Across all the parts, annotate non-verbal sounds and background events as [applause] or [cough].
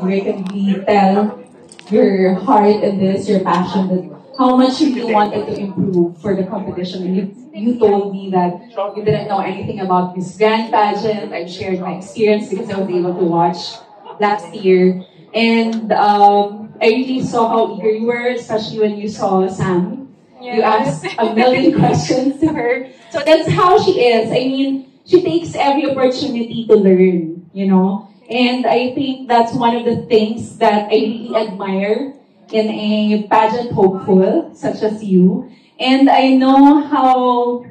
where can we tell your heart in this, your passion, that how much you really wanted to improve for the competition. And you, you told me that you didn't know anything about this grand pageant. I shared my experience because I was able to watch last year. And um, I really saw how eager you were, especially when you saw Sam. You asked a million [laughs] questions to her. So that's how she is. I mean, she takes every opportunity to learn, you know? And I think that's one of the things that I really admire in a pageant hopeful such as you. And I know how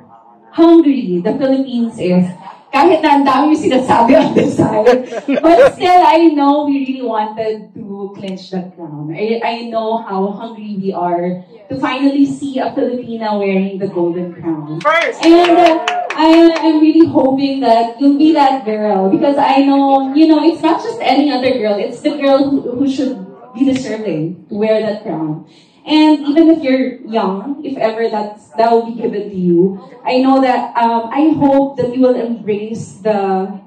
hungry the Philippines is. Kahit na ang dami yung sinasabi on the side. But still, I know we really wanted to clinch that crown. I, I know how hungry we are to finally see a Filipina wearing the golden crown. First! And uh, I am really hoping that you'll be that girl because I know, you know, it's not just any other girl. It's the girl who, who should be deserving to wear that crown. And even if you're young, if ever that's, that will be given to you, I know that, um, I hope that you will embrace the,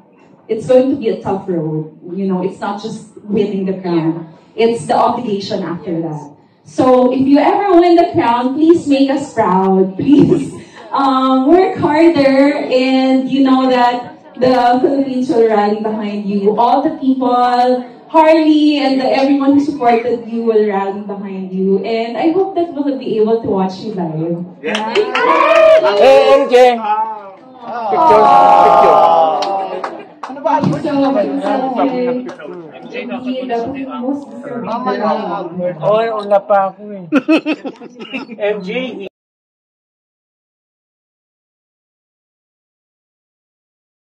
it's going to be a tough road. You know, it's not just winning the crown. It's the obligation after that. So if you ever win the crown, please make us proud. [laughs] Please um, work harder and you know that the Philippines will rally behind you. All the people, Harley and the, everyone who supported you will rally behind you. And I hope that we'll be able to watch you live. Yeah. Hey, MJ! Picture, picture. Ano ba? So, so, the most deserving girl. Oy, wala pa ako eh. MJ,